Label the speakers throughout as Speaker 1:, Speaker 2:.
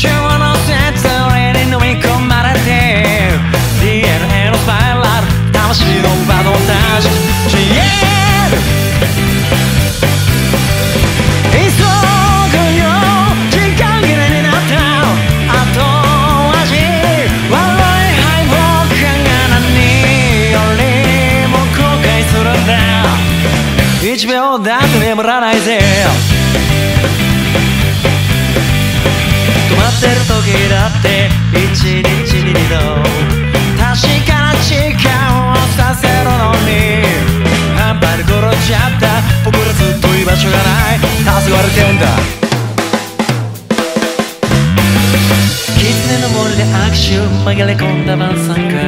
Speaker 1: 中のセンサに飲み込まれて DNA のイラル魂のバ時間切れになったい何よりも後悔するんだ1秒だって眠らないぜ。止まってる時だって一日に二度。確かな時間をさせるのに半端に転んじゃった。僕らずっと居場所がない。黄昏れてんだ。狐の森で握手紛れ込んだ晩餐会。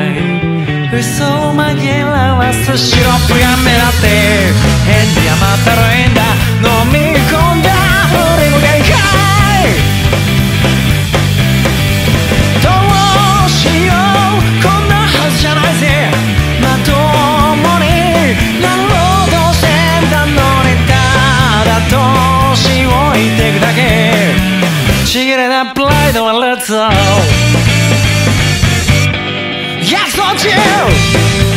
Speaker 1: 嘘を紛らわすシロップが目立って変に余ったらいいんだ。飲みなプライドはレッツオー約束中